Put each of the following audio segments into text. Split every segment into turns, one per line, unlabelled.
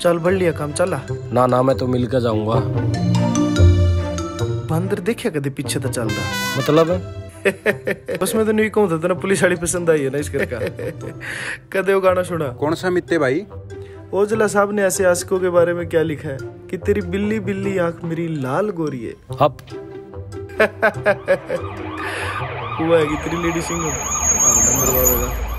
चल बढ़ लिया काम चला।
ना ना मैं तो मिलकर जाऊँगा।
बंदर देखिया कदे पीछे तो चलता
मतलब?
बस मैं तो नहीं कहूँ था तेना पुलिस वाली पसंद आई है ना इस करका कदे वो गाना सुना?
कौन सा मित्ते भाई?
ओजला साहब ने ऐसे आशिकों के बारे में क्या लिखा है? कि तेरी बिल्ली बिल्ली आँख मेरी लाल गोरी है।
अब।
हुआ है कि थ्री लेडी सिंगर नंबर वाला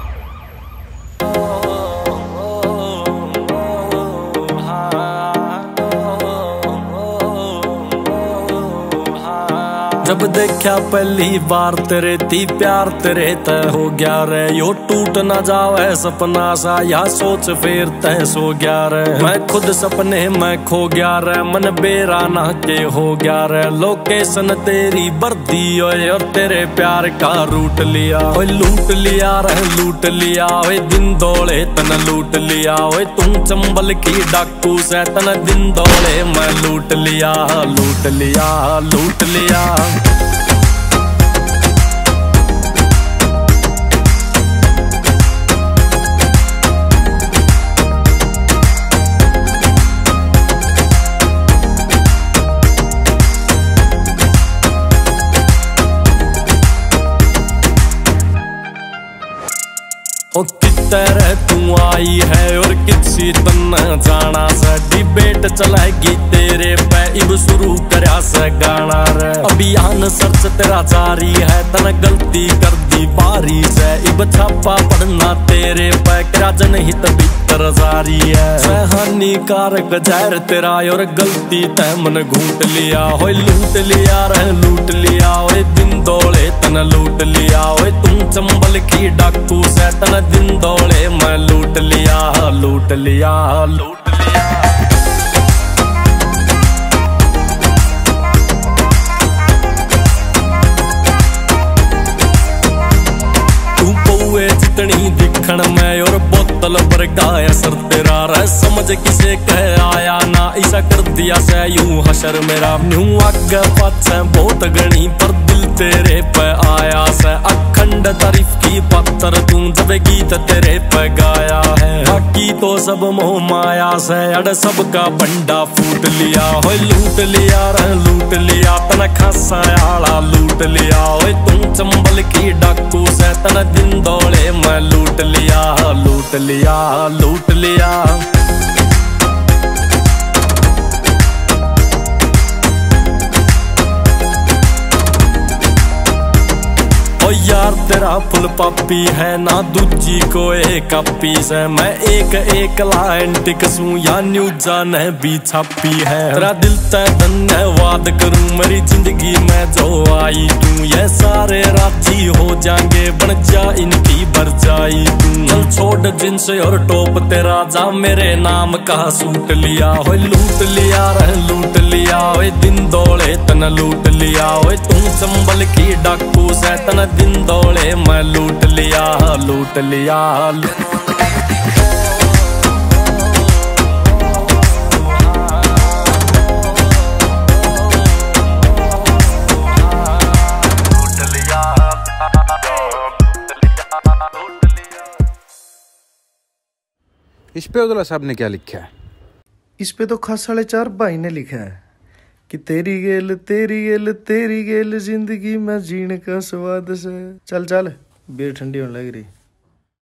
जब देखा पहली बार तेरे ती प्यार तेरे तय हो गया रे। यो टूट ना जावे, सपना सा या सोच फिर तय सो गया रे। मैं खुद सपने में खो गया रे, मन बेरा ना के हो गया रे। लोकेशन तेरी बर्दी और तेरे प्यार का रूट लिया। ओए, लूट लिया रे, लूट लिया। ओए, दिन दौड़े, तन लूट लिया। ओए, तुम चंबल की डाकू से तन दिन दौड़े। मैं लूट लिया लूट लिया लूट लिया। ओ कितर तू आई है और किसी तन जाना से डिबेट चलाएगी तेरे पे इब शुरू गाना रे। अभियान सर्च तेरा जारी है, तन गलती कर दी बारी से। इब छापा पड़ना तेरे पे करा जनहित भीतर जारी है। हानिकारक जहर तेरा और गलती तै मन घूट लिया। हो लूट लिया रे लूट लिया। ओए दिन दौड़े, तन लूट लिया। ओए तुम चंबल की डाकू से, तन दिन दौड़े, मैं लूट लिया लूट लिया लूट लिया। बोतल पर गाय सर तेरा रह समझ किसे कह आया ना ऐसा कर दिया से यूँ हशर मेरा। यूँ आगे पाछे बहुत गणी पर दिल तेरे पे आया से। अखंड तारीफ़ की पत्थर तू जब गीत तेरे पे गाया है। बाकी तो सब मोह माया से, अड़ सबका बंडा फूट लिया। हो लूट लिया, रह लूट लिया, तन खासा आला लूट लिया। हो तुम चंबल की डाकू से, तन दिन मैं लूट लिया लूट लिया लूट लिया। ओ यार, तेरा फुल पापी है ना, दूजी को एक पीस है मैं एक एक लाइन टिकसूं या न्यूजा ने भी छापी है। तेरा दिल तय धन्यवाद करूँ, मेरी ज़िंदगी में जो आई तू ये सारे राज़ी हो जाएँगे, बन जा, इनकी बरजाई तू जींस और टोप तेरा जा मेरे नाम का सूट लिया। हो लूट लिया, रह लूट लिया। ओए दिन दौड़े तन लूट लिया। ओए तुम चंबल की डाकू से तन दिन दौड़े मैं लूट लिया लूट लिया
इस पे उदला साहब ने क्या लिखा है?
इस पे तो खास साढ़े चार भाई ने लिखा है कि तेरी गेल तेरी गेल तेरी गेल ज़िंदगी में जीने का स्वाद से। चल चल बेर ठंडी होने लग रही।